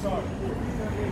Sorry.